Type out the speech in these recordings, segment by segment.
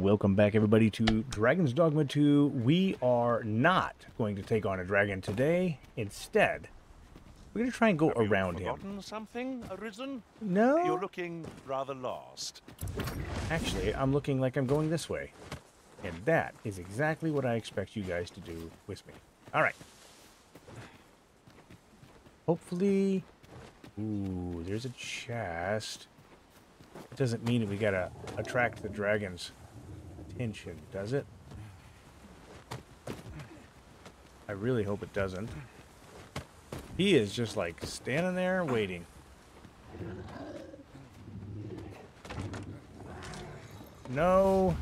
Welcome back, everybody, to Dragon's Dogma 2. We are not going to take on a dragon today. Instead, we're going to try and go Have you around him. something, Arisen? No, You're looking rather lost. actually, I'm looking like I'm going this way. And that is exactly what I expect you guys to do with me. All right. Hopefully... Ooh, there's a chest. It doesn't mean we gotta attract the dragon's does it? I really hope it doesn't. He is just like standing there waiting. No.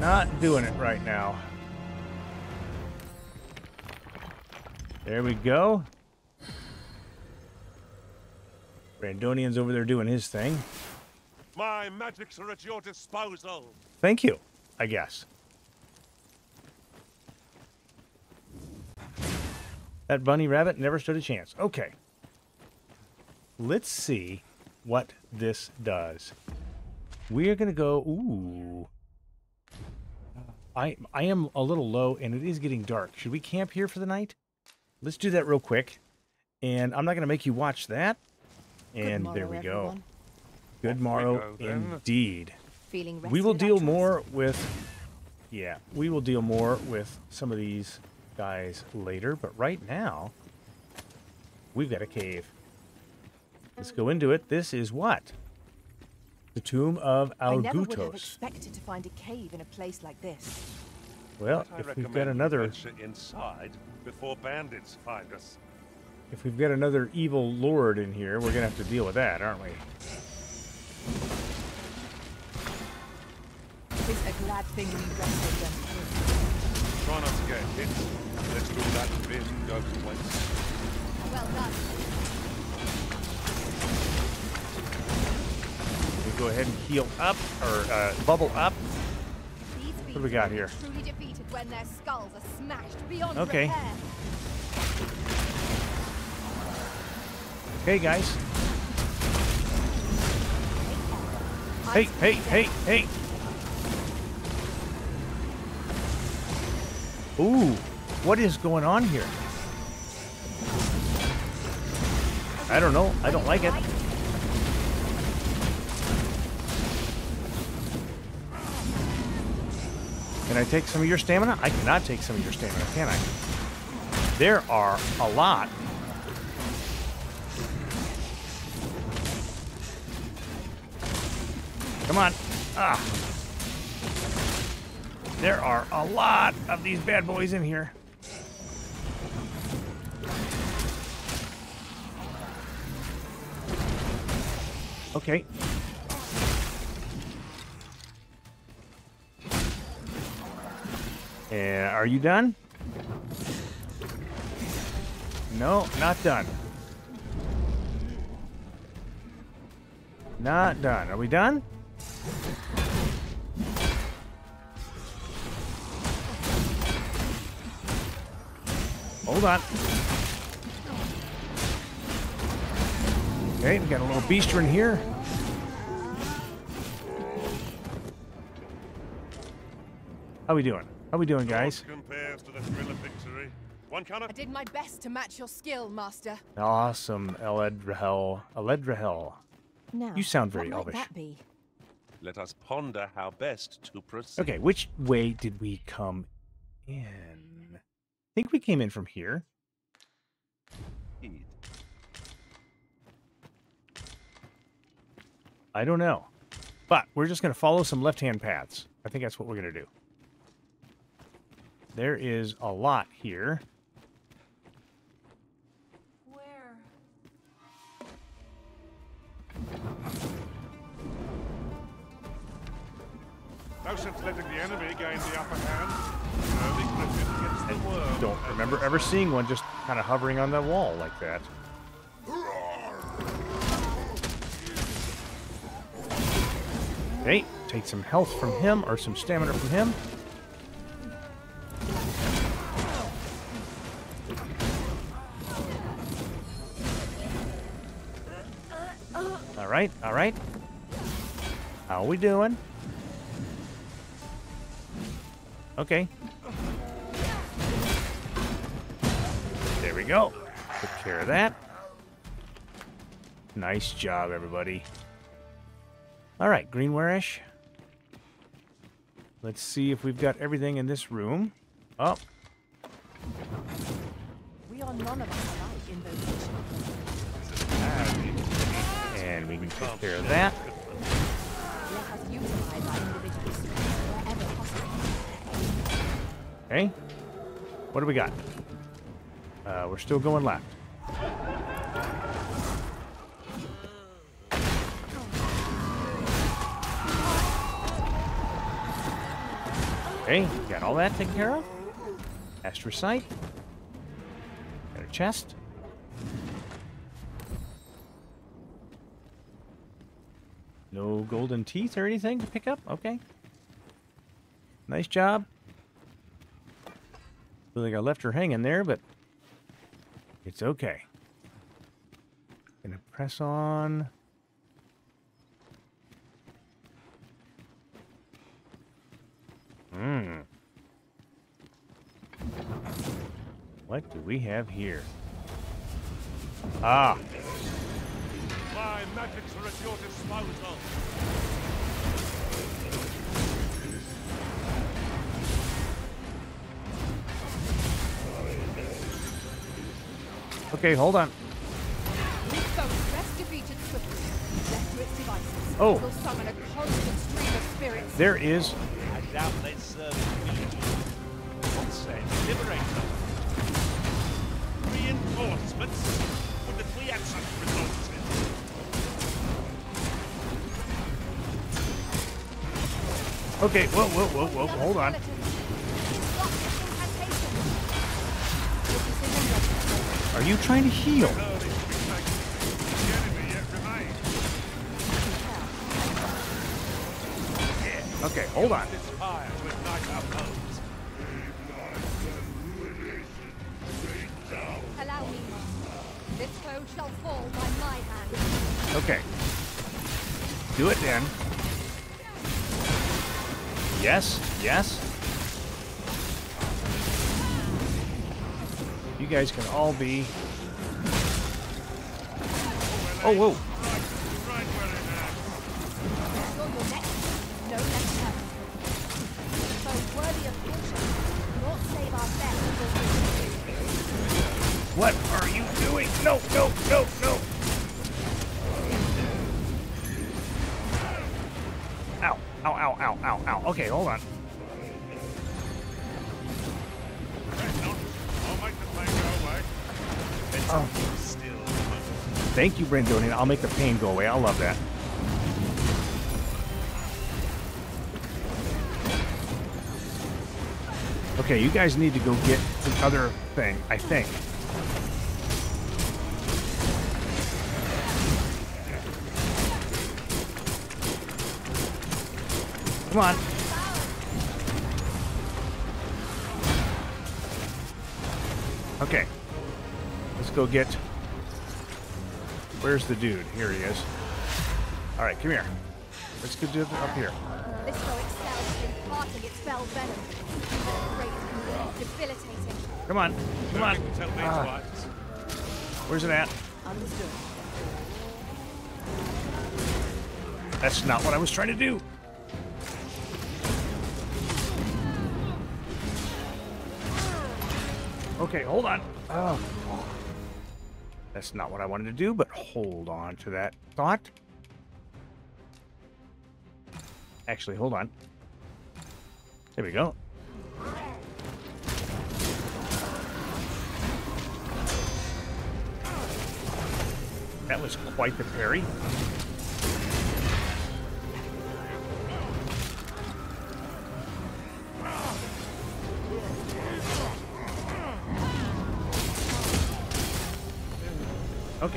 Not doing it right now. There we go. Brandonian's over there doing his thing. My magics are at your disposal. Thank you, I guess. That bunny rabbit never stood a chance. Okay. Let's see what this does. We are going to go... Ooh. I, I am a little low, and it is getting dark. Should we camp here for the night? Let's do that real quick. And I'm not going to make you watch that. And Good there morrow, we go. Everyone. Good Off morrow go, indeed. Feeling We will deal more with yeah we will deal more with some of these guys later but right now we've got a cave let's go into it this is what the tomb of I never would have Al'Guttos expected to find a cave in a place like this. well But I if we've recommend got another inside before bandits find us. if we've got another evil lord in here we're gonna have to deal with that aren't we It's a glad thing we rested them. Try not to get hit. Let's do that bin go to waste. Well done. we go ahead and heal up or uh, bubble up These do we got here? Truly defeated when their skulls are smashed beyond Okay. repair. okay guys hey hey hey hey Ooh, what is going on here? I don't know. I don't like it. Can I take some of your stamina? I cannot take some of your stamina, can I? There are a lot. Come on. Ah. There are a lot of these bad boys in here. Okay. And are you done? No, not done. Not done. Are we done? Hold on. Okay, we got a little beaster in here. How we doing? How we doing, guys? Naught compares to the thrill of victory. One I did my best to match your skill, Master. Awesome, Eledrahel. Eledrahel. Now, You sound very what might elvish. that be? let us ponder how best to proceed. Okay, which way did we come in? I think we came in from here. I don't know. But we're just going to follow some left-hand paths. I think that's what we're going to do. There is a lot here. Where? No sense letting the enemy gain the upper hand. Early Griffin gets I don't remember ever seeing one just kind of hovering on the wall like that. Okay, take some health from him or some stamina from him. All right, all right. How are we doing? Okay. We go. Took care of that. Nice job, everybody. All right, greenware-ish. Let's see if we've got everything in this room. Oh, We are none of us alike in those and we can take care of that. Let us utilize our individual strengths wherever possible. Okay. What do we got? Uh, we're still going left. Okay, got all that taken care of. Astrocyte. Got a chest. No golden teeth or anything to pick up? Okay. Nice job. Feel like I left her hanging there, but it's okay. Gonna press on. Hmm. What do we have here? Ah, My magics are at your disposal. Oh. serve community. What say? Liberate them. Reinforcements? Wouldn't we have such? Okay, whoa, whoa, whoa, whoa, The other hold on. Are you trying to heal? No, these mistakes. The enemy yet remain. Okay, hold on. This fire to ignite our foes. Allow me. This foe shall fall by my hand. Okay. Do it then. Yes, yes. Guys can all be. Oh, whoa. What are you doing? No, no, no, no. Ow, ow, ow, ow, ow, ow. Okay, hold on. Oh. Thank you, Brandonian. I'll make the pain go away. I love that. Okay, you guys need to go get the other thing, I think. Come on. Okay. Let's go get. Where's the dude? Here he is. All right, come here. Let's go do it up here. This foe excels in imparting its fell venom. Great debilitating. Come on. Come on. Tell these Ah, where's it at? Understood. That's not what I was trying to do. Okay, hold on. Oh. That's not what I wanted to do, but hold on to that thought. Actually, hold on. There we go. That was quite the parry.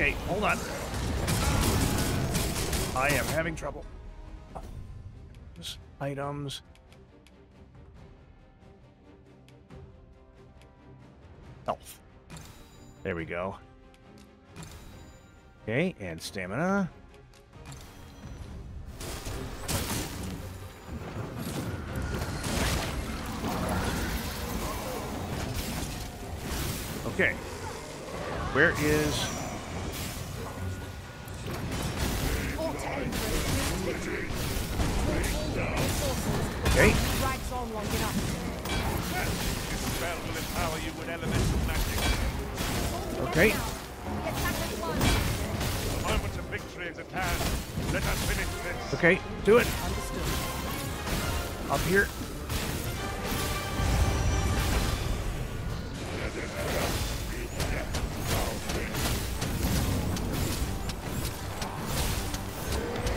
Okay, hold on. I am having trouble. Items. Health. There we go. Okay, and stamina. Okay. Where is finish this. Okay, do it. Up here.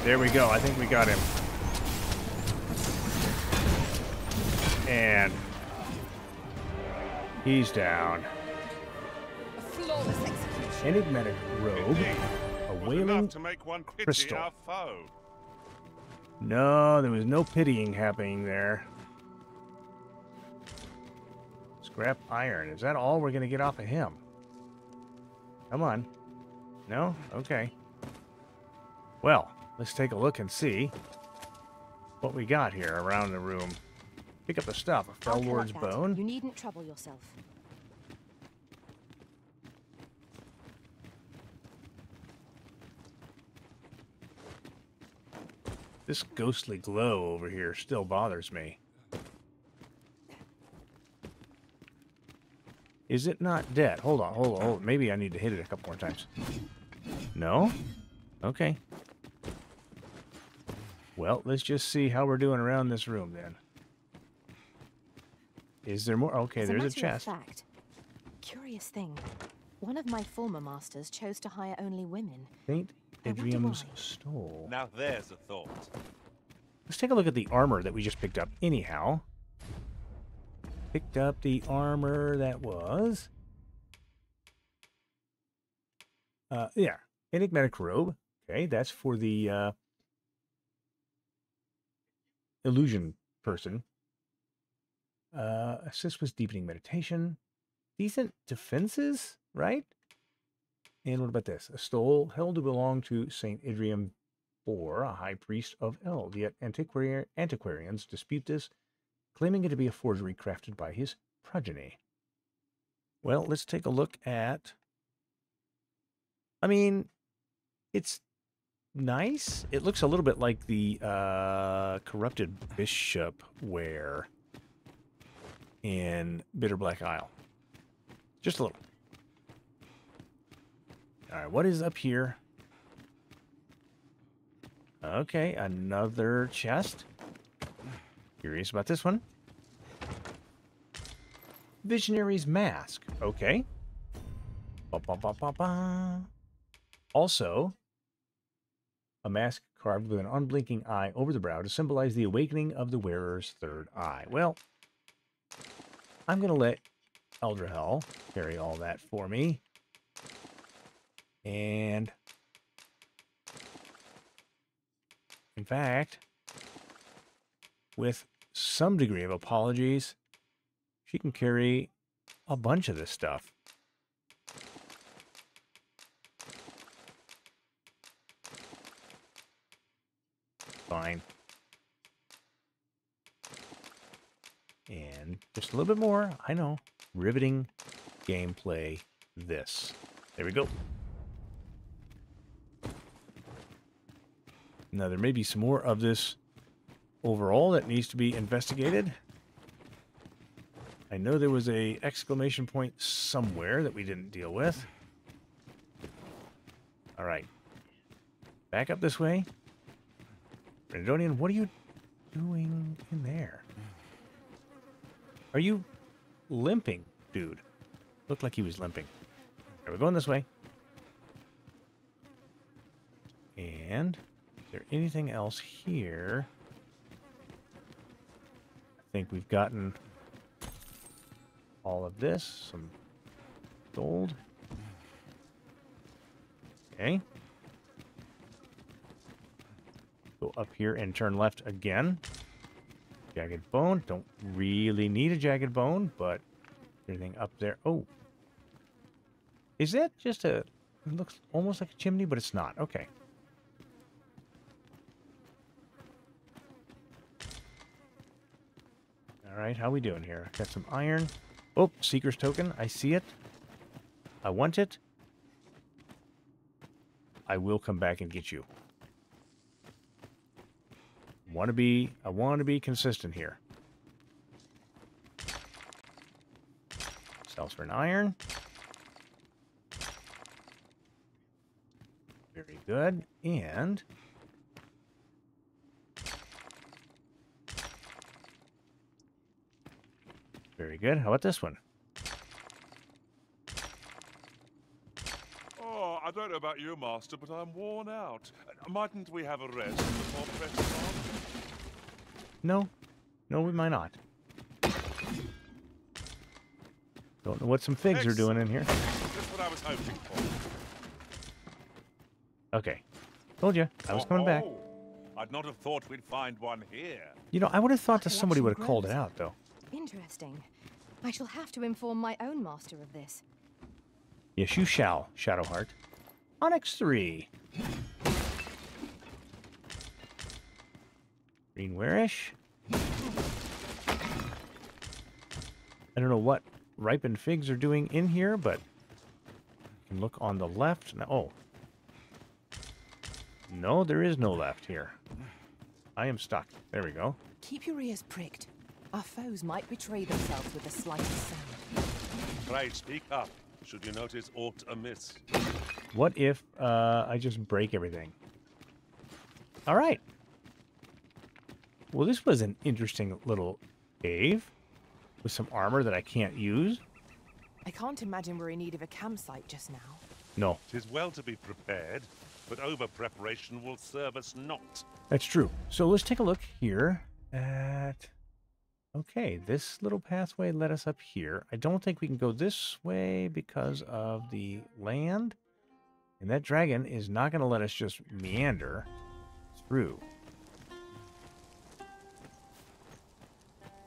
There we go. I think we got him. And he's down. A flawless execution. Enigmatic robe. A Was wailing. to make one pity crystal. our foe. No, there was no pitying happening there. Scrap iron. Is that all we're going to get off of him? Come on. No? Okay. Well, let's take a look and see what we got here around the room. Pick up the stuff. A Fell Lord's bone. You needn't trouble yourself. This ghostly glow over here still bothers me. Is it not dead? Hold on, hold on, hold on. Maybe I need to hit it a couple more times. No? Okay. Well, let's just see how we're doing around this room then. Is there more? Okay, As there's a matter of chest. fact, curious thing. One of my former masters chose to hire only women. Saint I wonder Idrium's why. stole. Now there's a thought. Let's take a look at the armor that we just picked up. Anyhow, picked up the armor that was. Uh, yeah, enigmatic robe. Okay, that's for the uh, illusion person. Uh, assist with deepening meditation. Decent defenses, right? And what about this? A stole held to belong to Saint Idrium or a high priest of Eld. Yet antiquari- antiquarians dispute this, claiming it to be a forgery crafted by his progeny. Well, let's take a look at. I mean, it's nice. It looks a little bit like the uh, corrupted bishop wear in Bitter Black Isle. Just a little. All right, what is up here? Okay, another chest. Curious about this one. Visionary's Mask. Okay. Ba, ba, ba. Also, a mask carved with an unblinking eye over the brow to symbolize the awakening of the wearer's third eye. Well, I'm going to let Eldrahel carry all that for me. And in fact, with some degree of apologies, she can carry a bunch of this stuff. Fine. And just a little bit more. I know. Riveting gameplay. This. There we go. Now, there may be some more of this overall that needs to be investigated. I know there was a exclamation point somewhere that we didn't deal with. All right. Back up this way. Brandonian, what are you doing in there? Are you limping, dude? Looked like he was limping. Right, we're going this way. And is there anything else here? I think we've gotten all of this. Some gold. Okay. Go up here and turn left again. Jagged bone. Don't really need a jagged bone, but anything up there. Oh. Is that just a... It looks almost like a chimney, but it's not. Okay. All right, how we doing here? Got some iron. Oh, Seeker's Token. I see it. I want it. I will come back and get you. Want to be I want to be consistent here. Sells for an iron. Very good. And Very good. How about this one? Oh, I don't know about you, Master, but I'm worn out. Mightn't we have a rest before pressing on? No. No, we might not. Don't know what some figs are doing in here. Just what I was hoping for. Okay. Told you. I was coming back. Oh, I'd not have thought we'd find one here. You know, I would have thought that somebody would have called it out, though. Interesting. I shall have to inform my own master of this. Yes, you shall, Shadowheart. Onyx 3. Green Warish. I don't know what ripened figs are doing in here, but you can look on the left. No, oh. No, there is no left here. I am stuck. There we go. Keep your ears pricked. Our foes might betray themselves with the slightest sound. Pray speak up, should you notice aught amiss. What if uh, I just break everything? All right. Well, this was an interesting little cave with some armor that I can't use. I can't imagine we're in need of a campsite just now. No, Tis well to be prepared, but over preparation will serve us not. that's true. So let's take a look here at. Okay, this little pathway led us up here. I don't think we can go this way because of the land. And that dragon is not going to let us just meander through.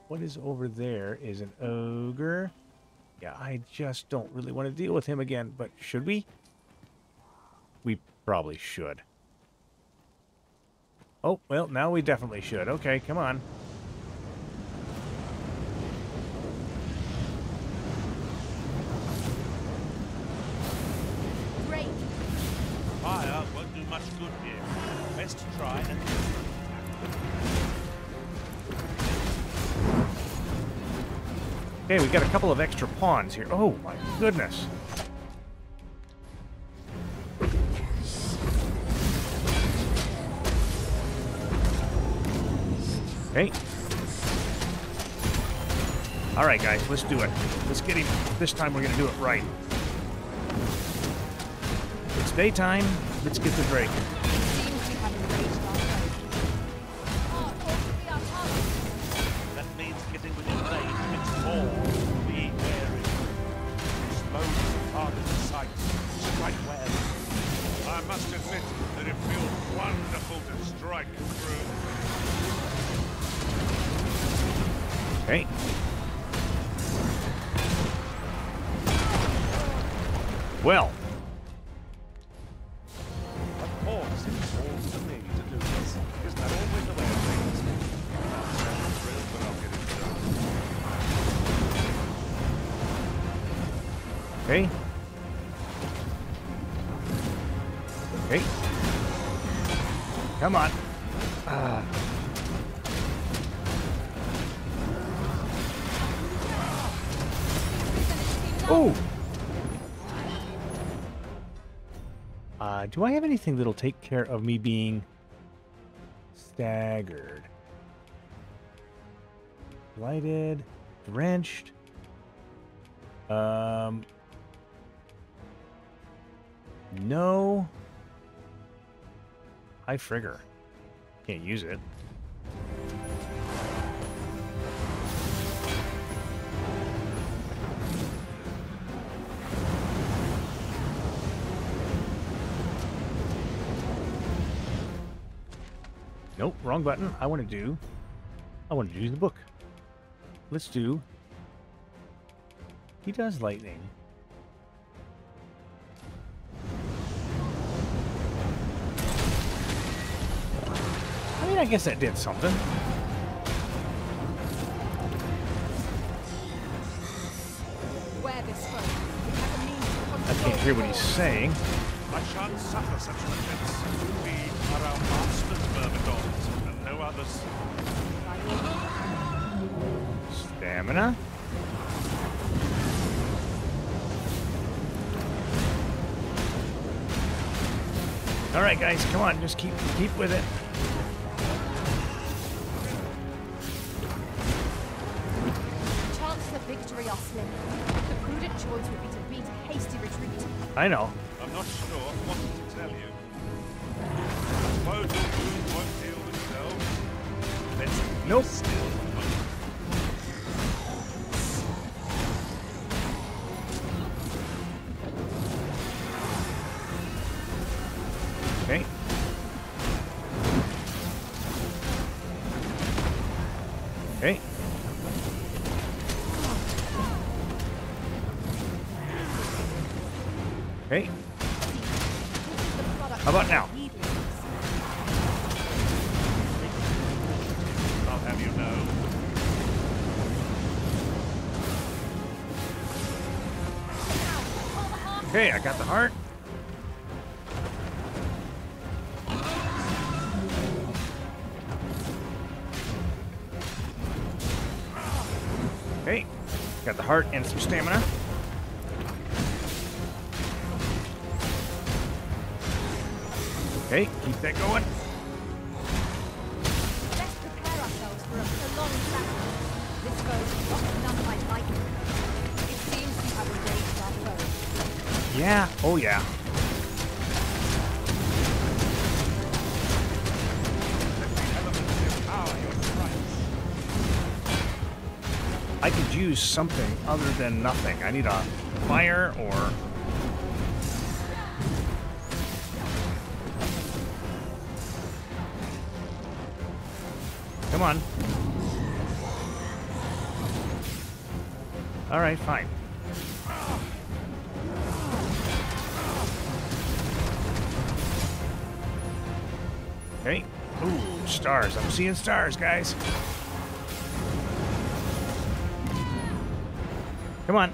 What is over there is an ogre. Yeah, I just don't really want to deal with him again, but should we? We probably should. Oh, well, now we definitely should. Okay, come on. Great. Fire won't do much good here. Best try and Okay, we got a couple of extra pawns here. Oh my goodness. Okay. All right, guys, let's do it. Let's get him. This time we're going to do it right. It's daytime. Let's get the Drake. Do I have anything that'll take care of me being staggered? Blighted, drenched. Um, no. High Frigor. Can't use it. Nope, wrong button. I want to do. I want to do the book. Let's do. He does lightning. I mean, I guess that did something. Where this foe. We have a means of That's Can't hear what he's saying. I shan't suffer such an offense. We are our master's myrmidons, and no others. Stamina. All right, guys, come on, just keep keep with it. Chances of victory are slim. The prudent choice would be to beat a hasty retreat. I know. Okay, keep that going. Let's prepare ourselves for a prolonged battle. This not none might like it. Seems we have engaged our foe. Yeah, oh yeah. Let the elements empower your strikes. I could use something other than nothing. I need a fire or. Come on. All right, fine. Okay. Ooh, stars. I'm seeing stars, guys. Come on.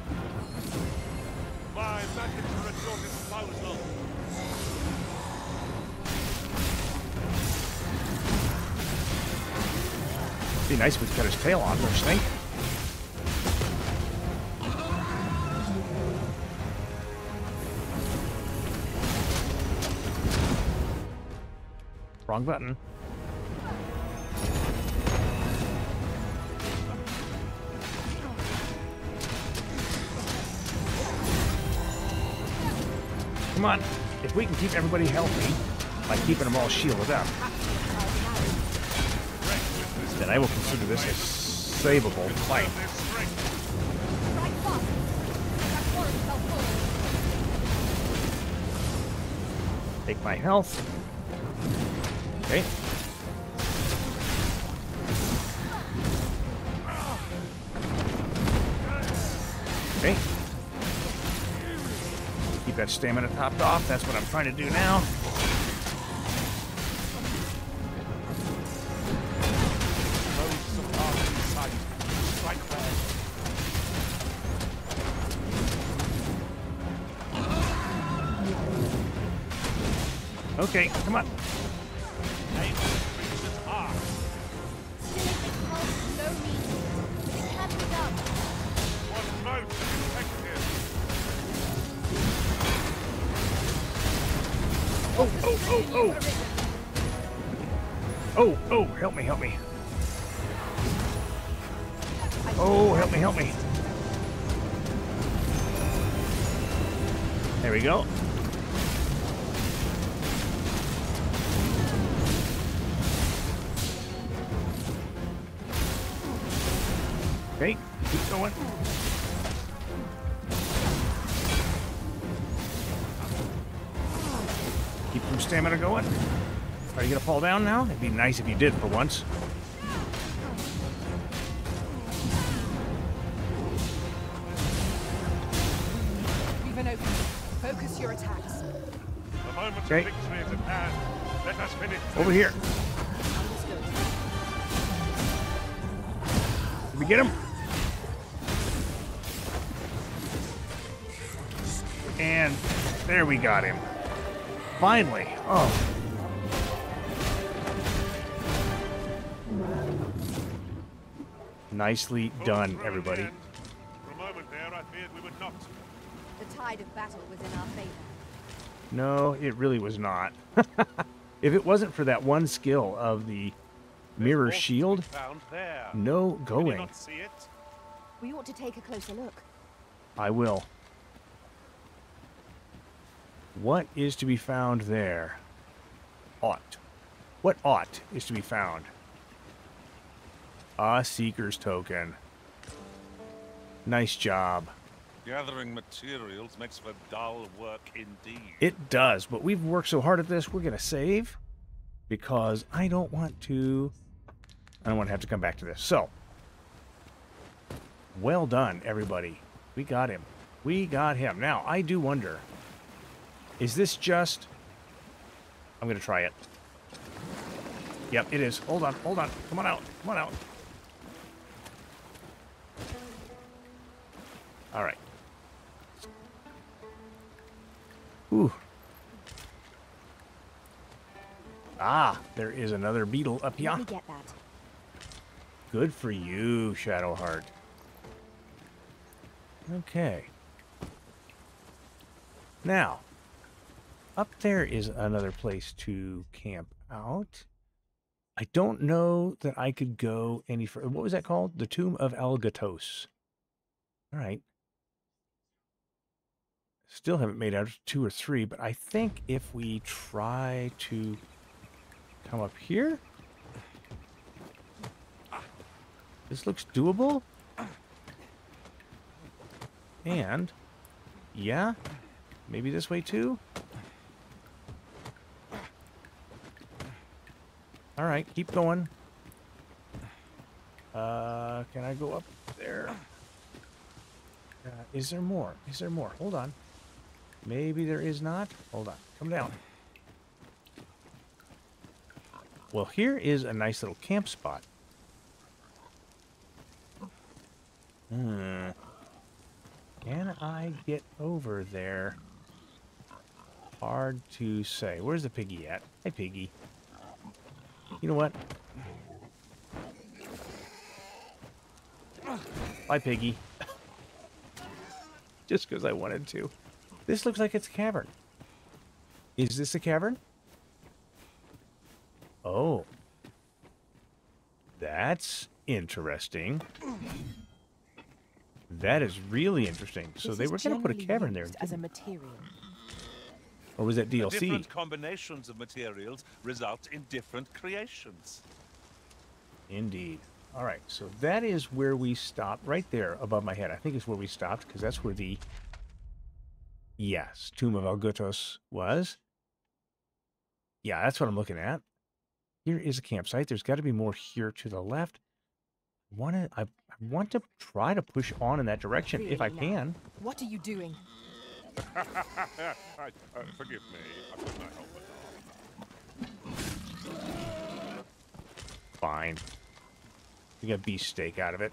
Nice if we cut his tail off first thing. Wrong button. Come on. If we can keep everybody healthy by keeping them all shielded up, consider this a savable fight. Take my health. Okay. Okay. Keep that stamina topped off. That's what I'm trying to do now. Fall down now? It'd be nice if you did for once. We've an opening. Focus your attacks. The moment Okay. of victory is at hand. Let us finish. Over here. Did we get him? And there we got him. Finally. Oh. Nicely done, everybody. For a moment there, I feared we would not. The tide of battle was in our favor. No, it really was not. if it wasn't for that one skill of the mirror More to be shield, no going. not see it? We ought to take a closer look. I will. What is to be found there? Ought. What ought is to be found? A seeker's token. Nice job. Gathering materials makes for dull work indeed. It does, but we've worked so hard at this, we're going to save because I don't want to. I don't want to have to come back to this. So, well done, everybody. We got him. We got him. Now, I do wonder is this just. I'm going to try it. Yep, it is. Hold on, hold on. Come on out. Come on out. All right. Ooh. Ah, there is another beetle up here. Let me get that. Good for you, Shadowheart. Okay. Now, up there is another place to camp out. I don't know that I could go any further. What was that called? The Tomb of Al'Guttos. All right. Still haven't made out two or three, but I think if we try to come up here, this looks doable. And, yeah, maybe this way too. All right, keep going. Uh, can I go up there? Uh, is there more? Is there more? Hold on. Maybe there is not. Hold on. Come down. Well, here is a nice little camp spot. Hmm. Can I get over there? Hard to say. Where's the piggy at? Hey, piggy. You know what? Bye, piggy. Just because I wanted to. This looks like it's a cavern. Is this a cavern? Oh. That's interesting. That is really interesting. So This they were going to put a cavern there. as a material. Or was that DLC? Different combinations of materials result in different creations. Indeed. All right, so that is where we stopped, right there above my head. I think is where we stopped because that's where the yes Tomb of Al'Guttos was. Yeah, that's what I'm looking at. Here is a campsite. There's got to be more here to the left. I Want to? I, I want to try to push on in that direction if I Really now. can. What are you doing? I, uh, forgive me, I could not help but Fine. We got beef steak out of it.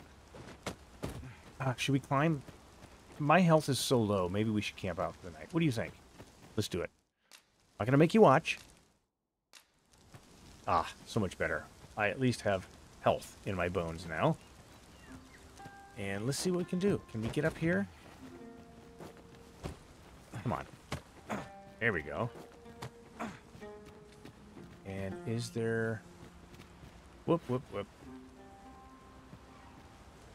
Uh, should we climb? My health is so low. Maybe we should camp out for the night. What do you think? Let's do it. Not gonna make you watch. Ah, so much better. I at least have health in my bones now. And let's see what we can do. Can we get up here? Come on. There we go. And is there... Whoop, whoop, whoop.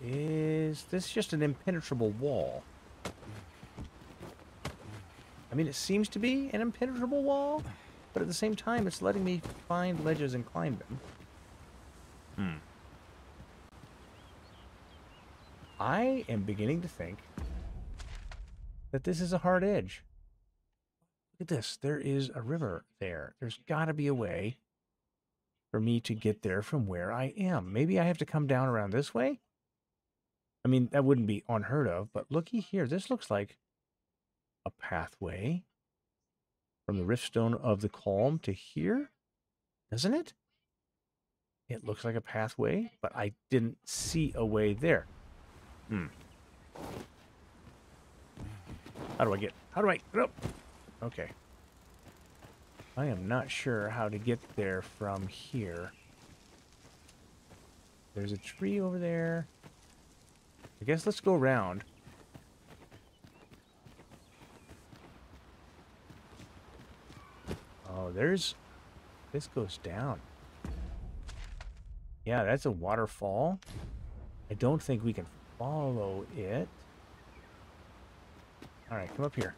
Is this just an impenetrable wall? I mean, it seems to be an impenetrable wall, but at the same time, it's letting me find ledges and climb them. Hmm. I am beginning to think that this is a hard edge. Look at this. There is a river there. There's got to be a way for me to get there from where I am. Maybe I have to come down around this way? I mean, that wouldn't be unheard of, but looky here. This looks like a pathway from the Riftstone of the Calm to here, doesn't it? It looks like a pathway, but I didn't see a way there. Hmm. How do I get? How do I? Oh, okay. I am not sure how to get there from here. There's a tree over there. I guess let's go around. Oh, there's... This goes down. Yeah, that's a waterfall. I don't think we can follow it. Alright, come up here.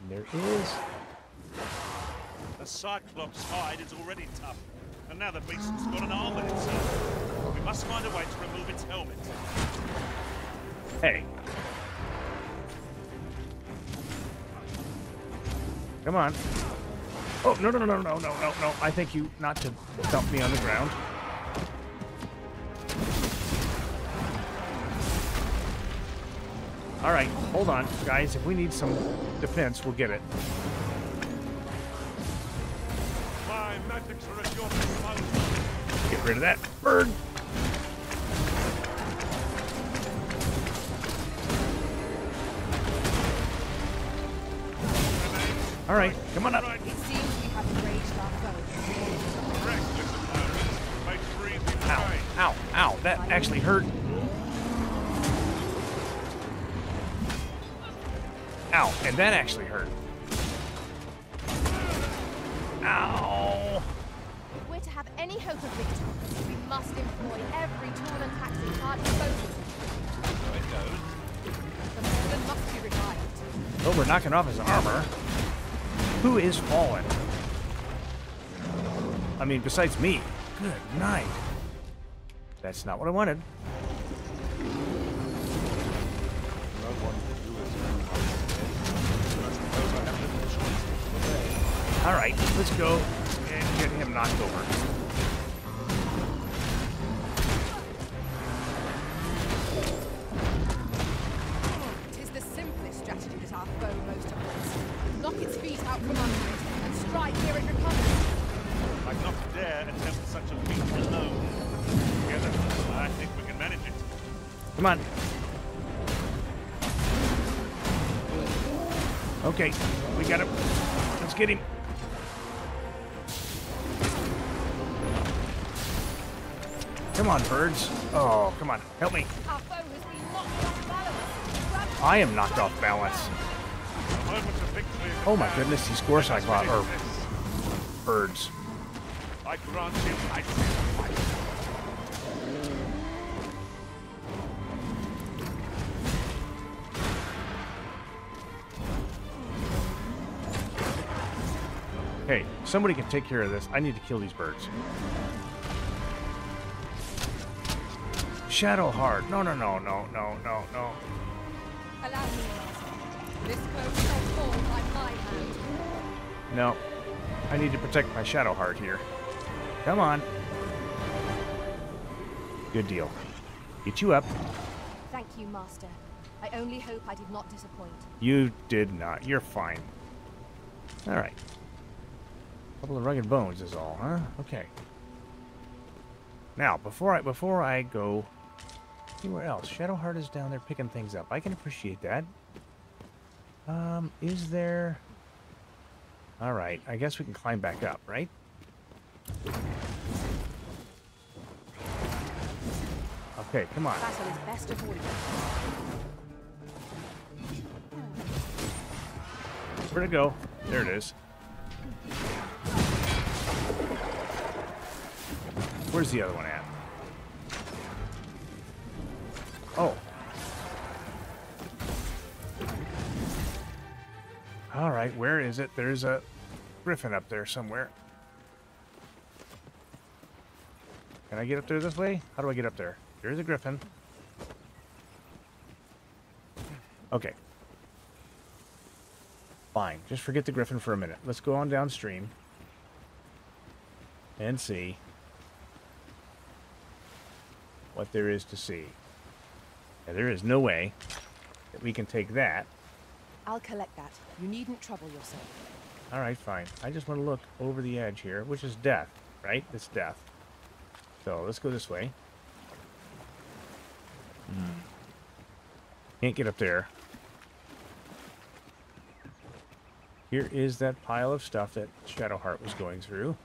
And there is... The Cyclops' hide is already tough, and now the beast's got an arm in itself. We must find a way to remove its helmet. Hey. Come on. Oh, no, no, no, no, no, no, no, no. I think you not to dump me on the ground. All right, hold on, guys. If we need some defense, we'll get it. My magics are at your disposal. Get rid of that bird. All right, come on up. It seems we have enraged our foe. reckless opponents may freeze in Ow, ow, ow. That actually hurt. Ow, and that actually hurt. Ow. If we're to have any hope of victory, we must employ every tool and tactic at disposal. So it goes. The must be revived. Oh, we're knocking off his armor. Who is fallen? I mean, besides me. Good night. That's not what I wanted. All right, let's go and get him knocked over. Okay, we got him. Let's get him. Come on, birds. Oh, come on. Help me. I am knocked off balance. Oh my goodness, these gore cyclops are birds. I grant somebody can take care of this. I need to kill these birds. Shadow Heart. No, no, no, no, no, no, no. Allow me, This foe shall fall by my hand. No. I need to protect my Shadow Heart here. Come on. Good deal. Get you up. Thank you, Master. I only hope I did not disappoint. You did not. You're fine. All right. Couple of rugged bones is all, huh? Okay. Now, before I before I go anywhere else, Shadowheart is down there picking things up. I can appreciate that. Um, is there? All right. I guess we can climb back up, right? Okay, come on. Battle is best avoided. Where'd it go? There it is. Where's the other one at? Oh. All right, where is it? There's a griffin up there somewhere. Can I get up there this way? How do I get up there? There's a griffin. Okay. Fine. Just forget the griffin for a minute. Let's go on downstream and see what there is to see. And there is no way that we can take that. I'll collect that. You needn't trouble yourself. All right, fine. I just want to look over the edge here, which is death, right? It's death. So let's go this way. Hmm. Can't get up there. Here is that pile of stuff that Shadowheart was going through.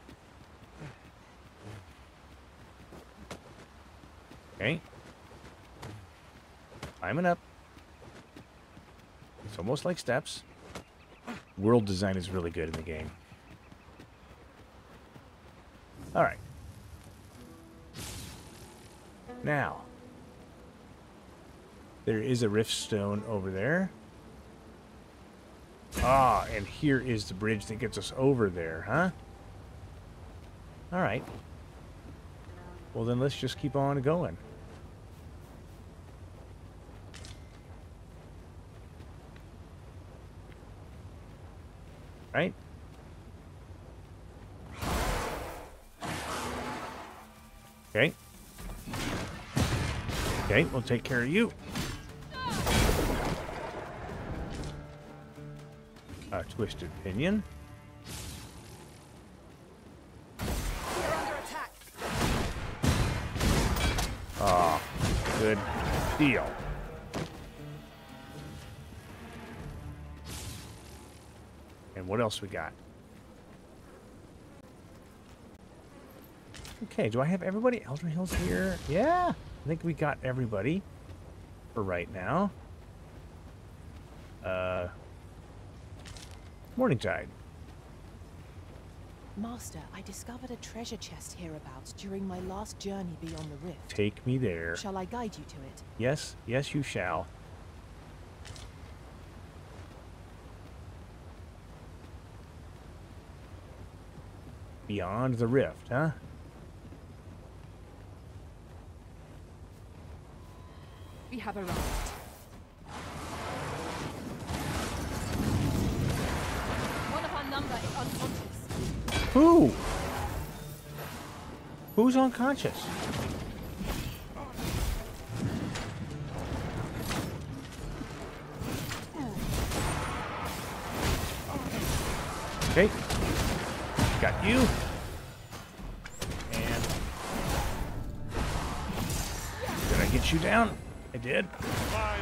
Okay. Climbing up. It's almost like steps. World design is really good in the game. Alright. Now. There is a rift stone over there. Ah, and here is the bridge that gets us over there, huh? Alright. Well, then let's just keep on going. Right? Okay. Okay, we'll take care of you. A twisted pinion. Ah, good deal. What else we got? Okay, do I have everybody? Elder Hill's here? Yeah, I think we got everybody for right now. Uh, Morningtide. Master, I discovered a treasure chest hereabouts during my last journey beyond the rift. Take me there. Shall I guide you to it? Yes, yes, you shall. Beyond the rift, huh? We have arrived. One of our number is unconscious. Who? Who's unconscious? Okay. Got you. And did I get you down? I did. My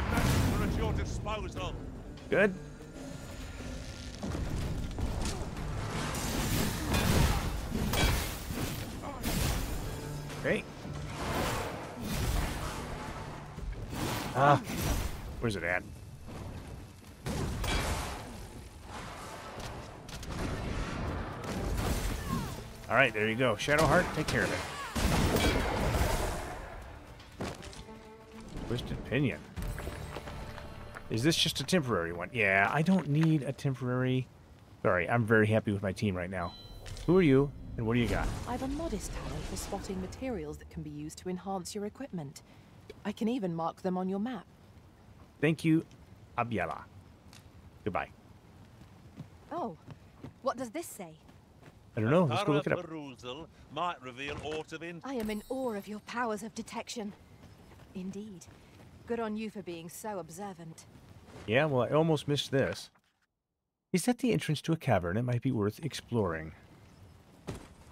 are at your disposal. Good. Great. Ah, where's it at? All right, there you go. Shadowheart, take care of it. Twisted Pinion. Is this just a temporary one? Yeah, I don't need a temporary... Sorry, I'm very happy with my team right now. Who are you, and what do you got? I've a modest talent for spotting materials that can be used to enhance your equipment. I can even mark them on your map. Thank you, Abiela. Goodbye. Oh, what does this say? I don't know. Let's go Thorough look it up. might reveal aught of interest. I am in awe of your powers of detection. Indeed. Good on you for being so observant. Yeah, well, I almost missed this. Is that the entrance to a cavern? It might be worth exploring.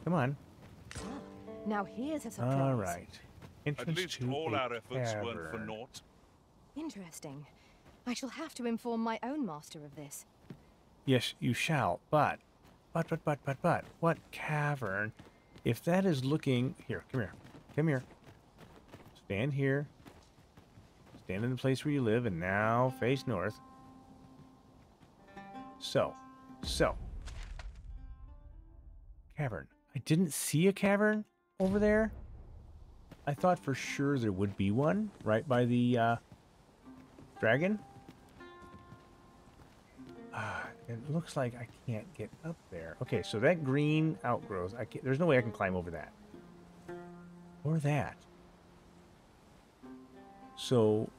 Come on. Now here's a surprise. All right. At least to all a our efforts weren't for naught. Interesting. I shall have to inform my own master of this. Yes, you shall. But, but, but, but, but, but, what cavern? If that is looking here, come here, come here. Stand here. Stand in the place where you live, and now face north. So, so, cavern. I didn't see a cavern over there. I thought for sure there would be one right by the uh, dragon. It looks like I can't get up there. Okay, so that green outgrowth, I can't, there's no way I can climb over that. Or that. So,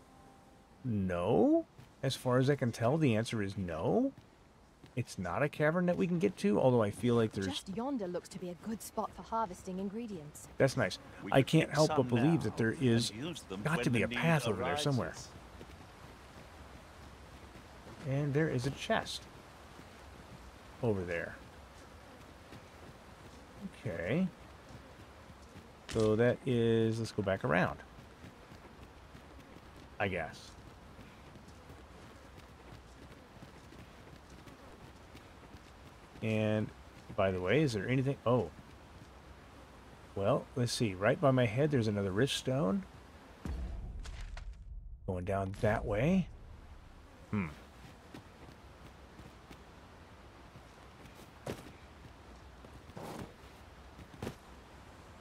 no? As far as I can tell, the answer is no. It's not a cavern that we can get to, although I feel like there's... Just yonder looks to be a good spot for harvesting ingredients. That's nice. We I can't help but believe now that there and is use them got to be a need path over there somewhere. And there is a chest over there. Okay. So that is, let's go back around. I guess. And by the way, is there anything? Oh. Well, let's see. Right by my head, there's another rift stone. Going down that way. Hmm.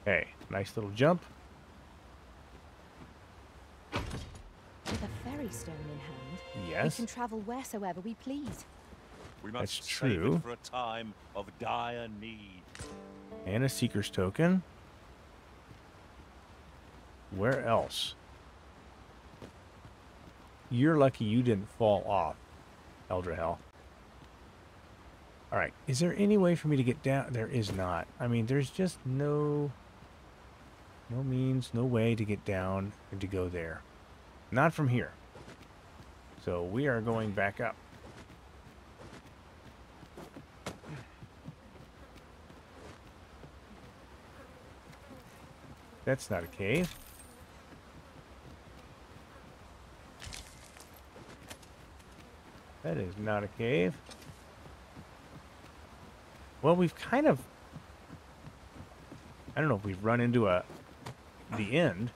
Okay, nice little jump. With a fairy stone in hand, yes. we can travel wheresoever we please. We must That's save true. it for a time of dire need. And a seeker's token. Where else? You're lucky you didn't fall off, Eldrahel. Alright, is there any way for me to get down? There is not. I mean, there's just no... No means, no way to get down and to go there. Not from here. So we are going back up. That's not a cave. That is not a cave. Well, we've kind of... I don't know if we've run into a the end,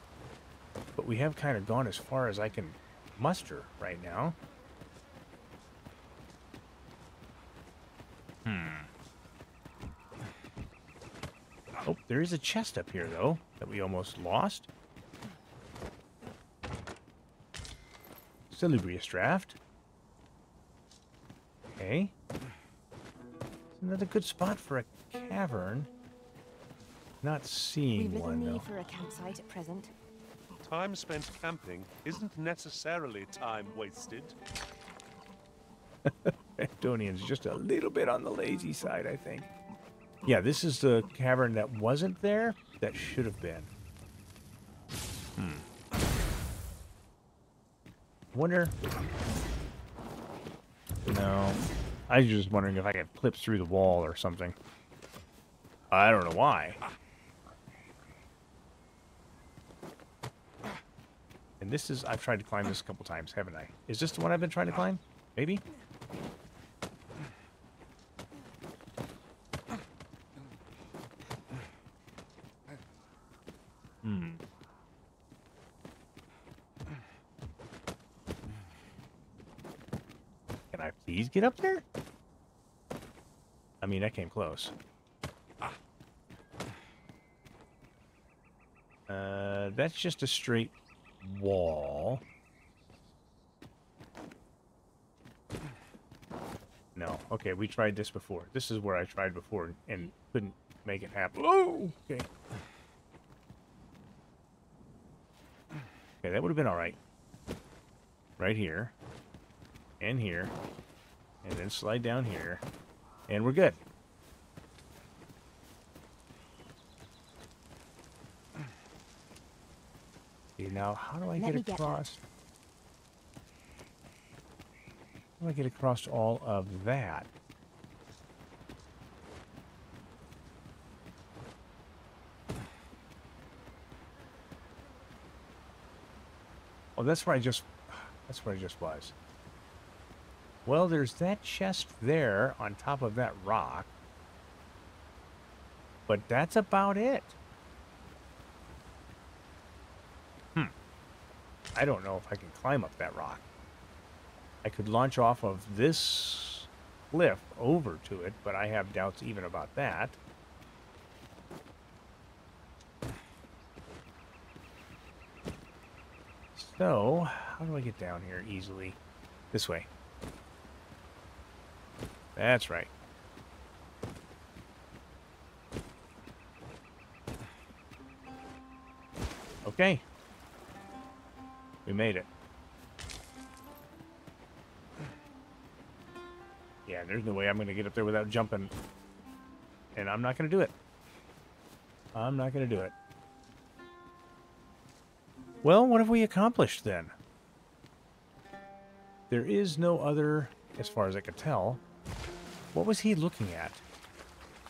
but we have kind of gone as far as I can muster right now. Hmm. Oh, there is a chest up here, though, that we almost lost. Salubrious draft. Okay. Another good spot for a cavern. Not seeing We've little one, though. need for a campsite at present. Time spent camping isn't necessarily time wasted. Brandonian's just a little bit on the lazy side, I think. Yeah, this is the cavern that wasn't there that should have been. Hmm. Wonder. No. I was just wondering if I could clip through the wall or something. I don't know why. This is, I've tried to climb this a couple times, haven't I? Is this the one I've been trying to climb? Maybe? Hmm. Can I please get up there? I mean, that came close. Uh, that's just a straight wall. No. Okay, we tried this before. This is where I tried before and couldn't make it happen. Oh, okay. Okay, that would have been all right. Right here. And here. And then slide down here. And we're good. Now how do I Let get me get across? How do I get across all of that? Oh, that's where I just that's where I just was. Well, there's that chest there on top of that rock. But that's about it. I don't know if I can climb up that rock. I could launch off of this cliff over to it, but I have doubts even about that. So, how do I get down here easily? This way. That's right. Okay. We made it. Yeah, there's no way I'm going to get up there without jumping. And I'm not going to do it. I'm not going to do it. Well, what have we accomplished then? There is no other, as far as I could tell. What was he looking at?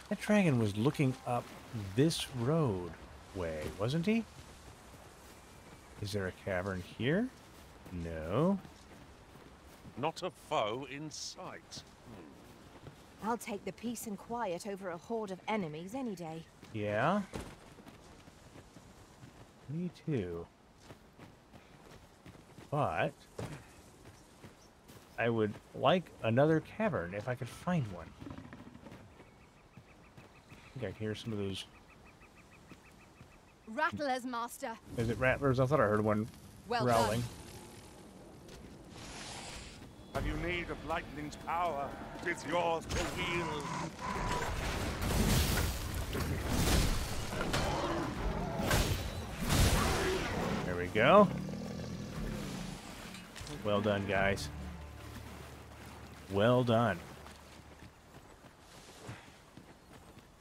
That dragon was looking up this road way, wasn't he? Is there a cavern here? No. Not a foe in sight. Hmm. I'll take the peace and quiet over a horde of enemies any day. Yeah. Me too. But I would like another cavern if I could find one. I think I can hear some of those. Rattlers, master. Is it rattlers? I thought I heard one Well growling. Have you need of lightning's power? It's yours to wield. There we go. Well done, guys. Well done.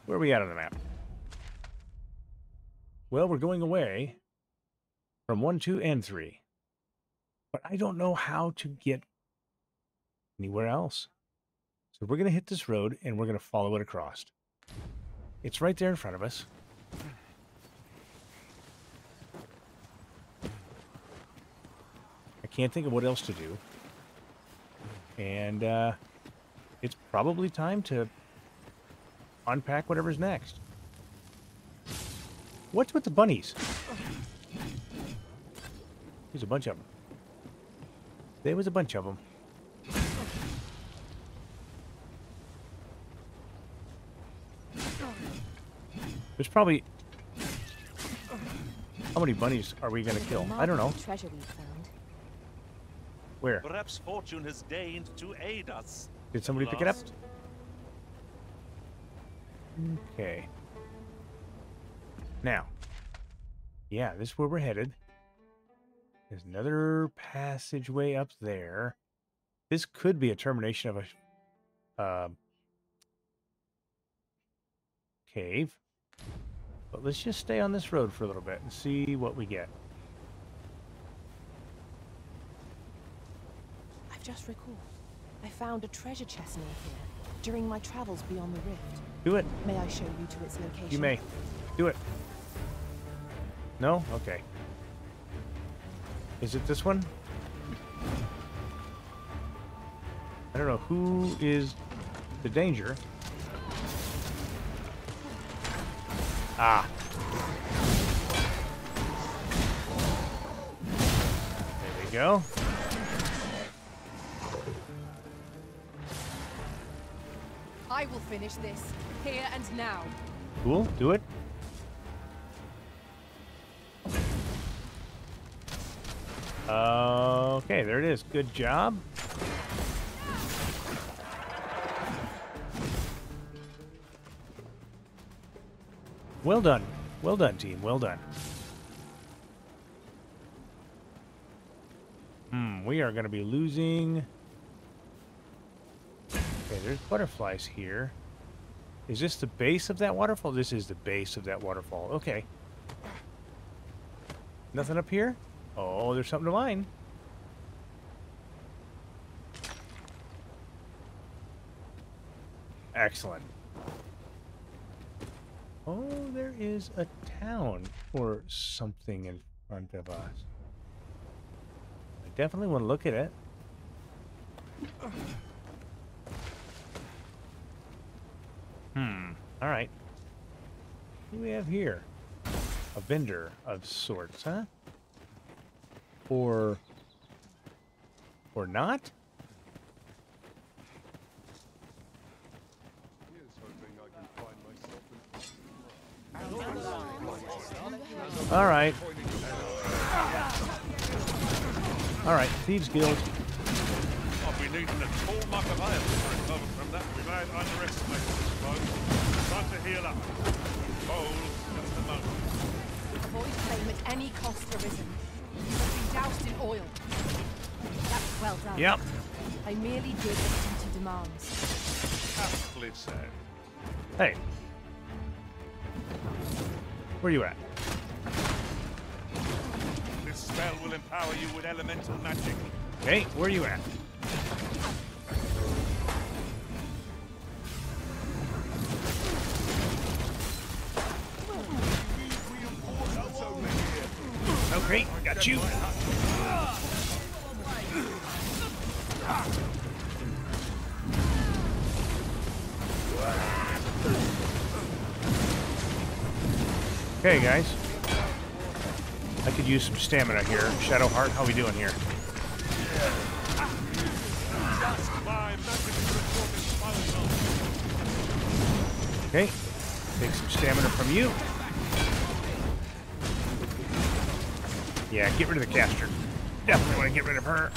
Where are we at on the map? Well, we're going away from 1, 2, and 3. But I don't know how to get anywhere else. So we're going to hit this road and we're going to follow it across. It's right there in front of us. I can't think of what else to do. And uh, it's probably time to unpack whatever's next. What's with the bunnies? There's a bunch of them. There was a bunch of them. There's probably... How many bunnies are we going to kill? I don't know. Treasure we found. Where? Perhaps fortune has deigned to aid us. Did somebody pick it up? Okay. Now, yeah, this is where we're headed. There's another passageway up there. This could be a termination of a uh, cave. But let's just stay on this road for a little bit and see what we get. I've just recalled. I found a treasure chest near here during my travels beyond the rift. Do it. May I show you to its location? You may. Do it. No? Okay. Is it this one? I don't know who is the danger. Ah. There we go. I will finish this here and now. Cool. Do it. Okay, there it is. Good job. Well done. Well done, team. Well done. Hmm, we are going to be losing... Okay, there's butterflies here. Is this the base of that waterfall? This is the base of that waterfall. Okay. Nothing up here? Oh, there's something to mine. Excellent. Oh, there is a town or something in front of us. I definitely want to look at it. Hmm. All right. What do we have here? A vendor of sorts, huh? Or... Or not? All right. All right, Thieves Guild. I'll be needing a tall mug of ale to recover from that. We may have underestimated this foe. Time to heal up. Hold just a moment. Avoid flame at any cost arisen. You must be doused in oil. That's well done. Yep. I merely did what duty demands. Aptly said. Hey. Where you at? This spell will empower you with elemental magic. Hey, where are you at? Okay, got you. Okay, guys. I could use some stamina here. Shadowheart, how we doing here? Okay. Take some stamina from you. Yeah, get rid of the caster. Definitely want to get rid of her.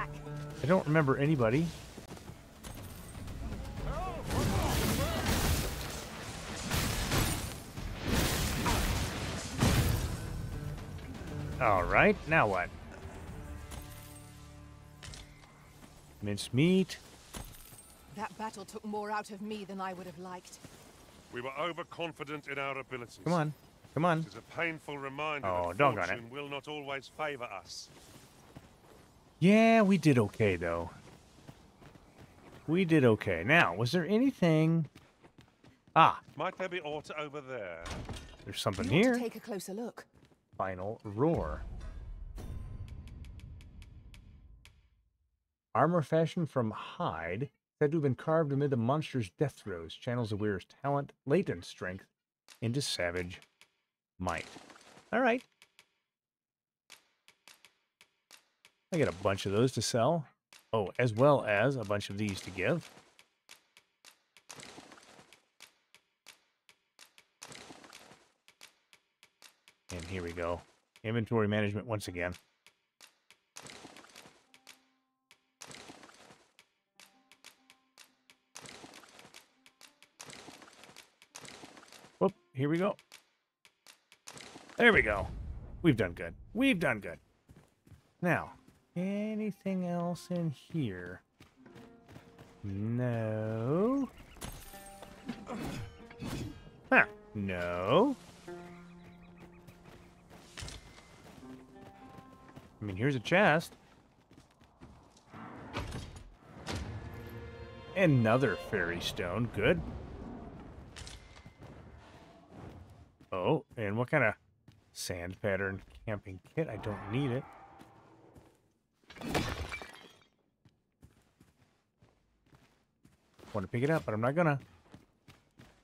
Under attack. I don't remember anybody. All right, now what? Minced meat. That battle took more out of me than I would have liked. We were overconfident in our abilities. Come on, come on. It is a painful reminder Oh, that doggone it. fortune will not always favor us. Yeah, we did okay though. We did okay. Now, was there anything? Ah, Might there be aught over there? there's something here. take a closer look. Final roar. Armor fashioned from hide, said to have been carved amid the monster's death throes, channels the wearer's talent, latent strength, into savage might. All right. I got a bunch of those to sell. Oh, as well as a bunch of these to give. And here we go. Inventory management once again. Whoop, here we go. There we go. We've done good. We've done good. Now, anything else in here? No. Huh. No. I mean, here's a chest. Another fairy stone. Good. Oh, and what kind of sand pattern camping kit? I don't need it. Want to pick it up, but I'm not gonna.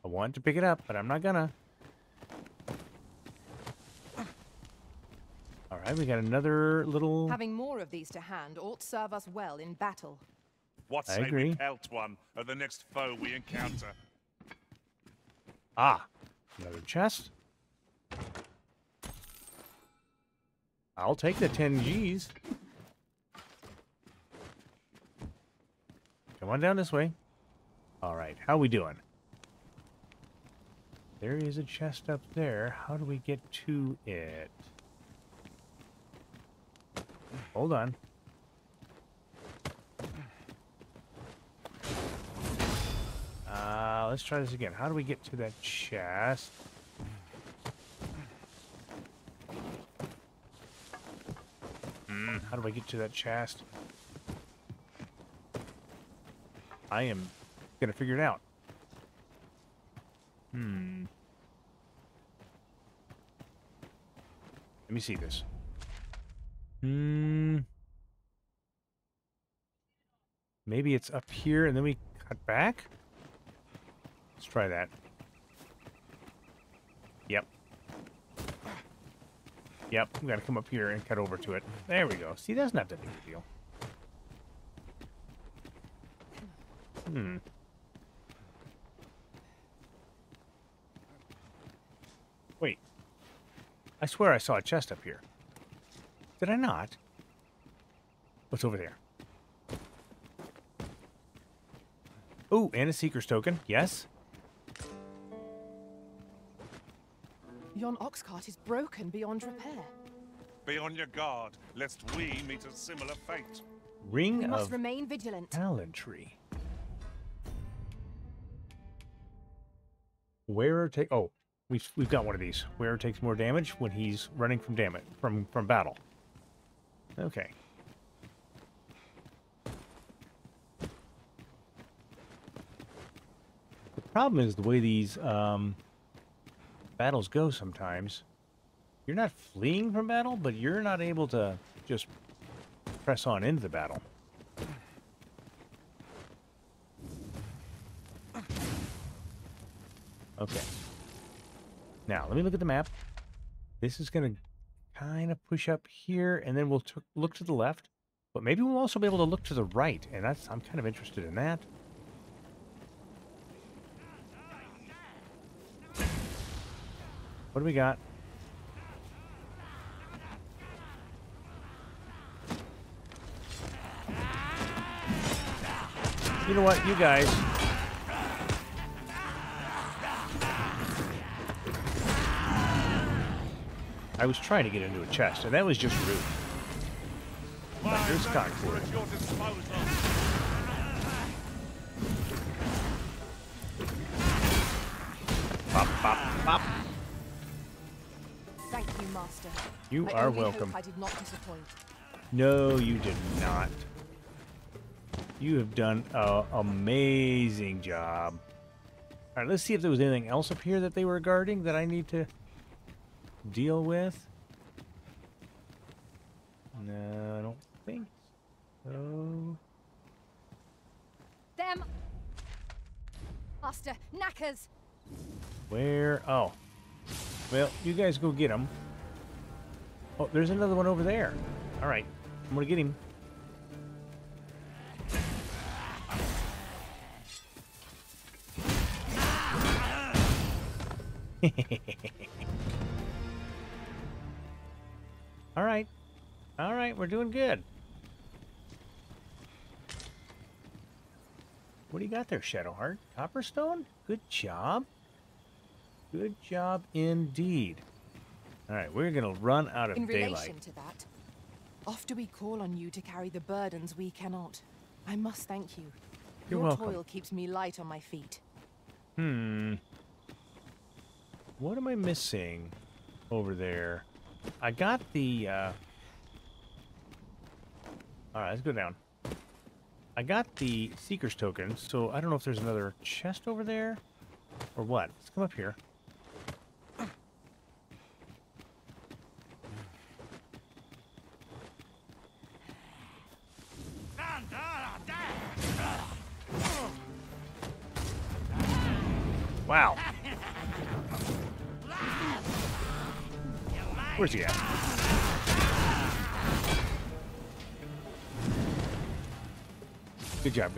I want to pick it up, but I'm not gonna. All right, we got another little. Having more of these to hand ought serve us well in battle. What I say agree. we pelt one at the next foe we encounter? Ah, another chest. I'll take the 10 G's. Come on down this way. All right, how we doing? There is a chest up there. How do we get to it? Hold on. Uh, let's try this again. How do we get to that chest? Hmm, how do I get to that chest? I am gonna figure it out. Hmm. Let me see this. Hmm. Maybe it's up here and then we cut back? Let's try that. Yep. Yep, we gotta come up here and cut over to it. There we go. See, that's not that big a deal. Hmm. I swear I saw a chest up here. Did I not? What's over there? Ooh, and a Seeker's token. Yes. Yon ox cart is broken beyond repair. Be on your guard, lest we meet a similar fate. Ring We must of remain vigilant. Gallantry. Wearer take. Oh, we've we've got one of these. Wearer takes more damage when he's running from damage from from battle. Okay. The problem is the way these um, battles go sometimes. You're not fleeing from battle, but you're not able to just press on into the battle. Okay. Now, let me look at the map. This is going to kind of push up here, and then we'll look to the left. But maybe we'll also be able to look to the right, and that's I'm kind of interested in that. What do we got? You know what, you guys. I was trying to get into a chest, and that was just rude. But here's. Thank you, Master. You I are welcome. I did not disappoint. No, you did not. You have done an amazing job. All right, let's see if there was anything else up here that they were guarding that I need to deal with. No, I don't think so. Them. Master, knackers. Where? Oh. Well, you guys go get him. Oh, there's another one over there. All right, I'm gonna get him. All right. All right, we're doing good. What do you got there, Shadowheart? Copperstone? Good job. Good job indeed. All right, we're going to run out of In daylight. relation to that, often we call on you to carry the burdens we cannot. I must thank you. You're Your welcome. toil keeps me light on my feet. Hmm. What am I missing over there? I got the, uh... Alright, let's go down. I got the Seeker's token, so I don't know if there's another chest over there or what. Let's come up here.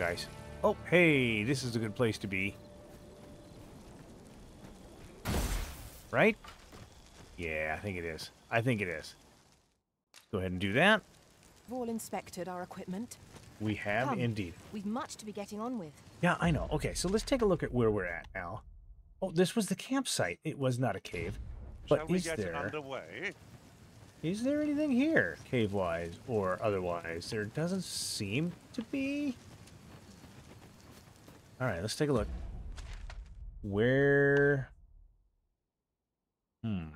Guys. Oh, hey, this is a good place to be. Right? Yeah, I think it is. I think it is. Go ahead and do that. We've all inspected our equipment. We have Come. indeed. We've much to be getting on with. Yeah, I know. Okay, so let's take a look at where we're at now. Oh, this was the campsite. It was not a cave. But Shall we is get there underway? is there anything here, cave-wise or otherwise? There doesn't seem to be. All right, let's take a look. Where? Hmm.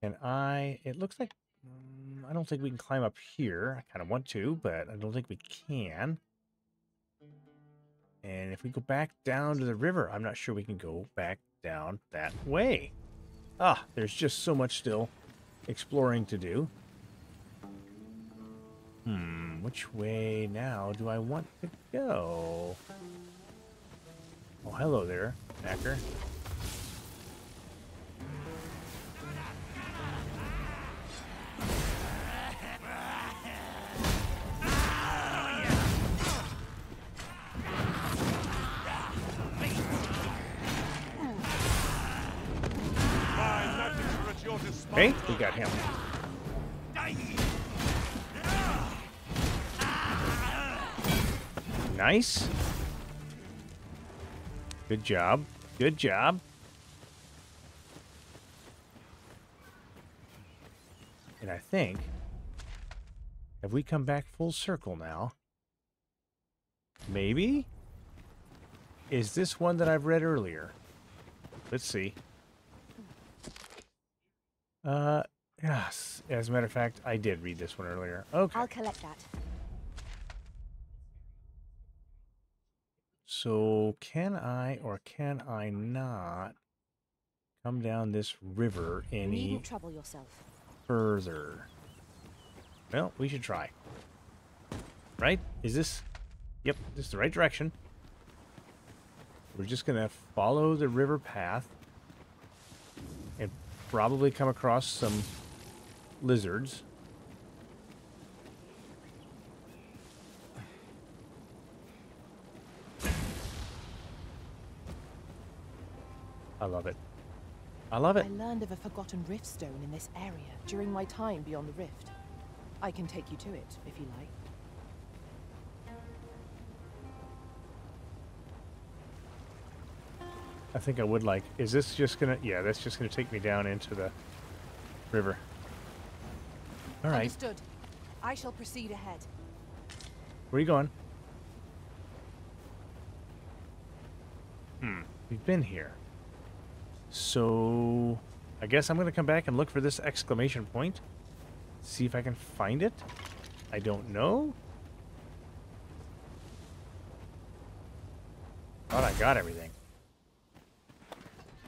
Can I? It looks like mm, I don't think we can climb up here. I kind of want to, but I don't think we can. And if we go back down to the river, I'm not sure we can go back down that way. Ah, there's just so much still exploring to do. Hmm, which way now do I want to go? Oh, hello there, disposal. Hey, we got him. Nice. Good job. Good job. And I think, have we come back full circle now? Maybe? Is this one that I've read earlier? Let's see. Uh, yes. As a matter of fact, I did read this one earlier. Okay. I'll collect that. So can I or can I not come down this river any trouble yourself. further? Well, we should try. Right? Is this... Yep, this is the right direction. We're just going to follow the river path and probably come across some lizards. Love it. I love it. I learned of a forgotten rift stone in this area during my time beyond the rift. I can take you to it, if you like. I think I would like. Is this just gonna? Yeah, that's just gonna take me down into the river. All right, Understood. I shall proceed ahead. where are you going? Hmm, we've been here. So, I guess I'm gonna come back and look for this exclamation point. See if I can find it. I don't know. Thought I got everything.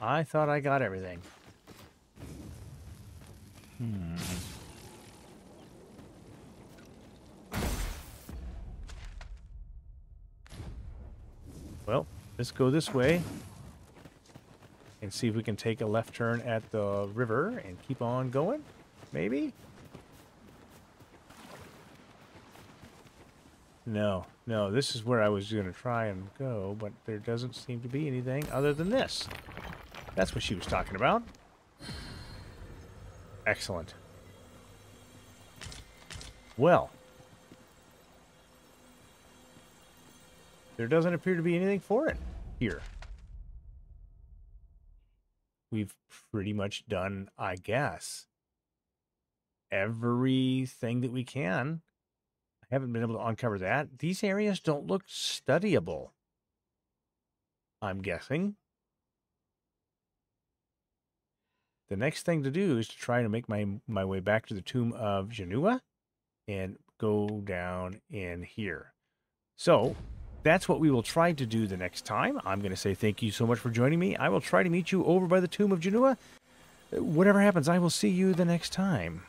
I thought I got everything. Hmm. Well, let's go this way and see if we can take a left turn at the river and keep on going. Maybe? No, no, this is where I was going to try and go, but there doesn't seem to be anything other than this. That's what she was talking about. Excellent. Well, there doesn't appear to be anything for it here. We've pretty much done, I guess, everything that we can. I haven't been able to uncover that. These areas don't look studyable. I'm guessing. The next thing to do is to try to make my my way back to the tomb of Janua and go down in here. So that's what we will try to do the next time. I'm going to say thank you so much for joining me. I will try to meet you over by the tomb of Janua. Whatever happens, I will see you the next time.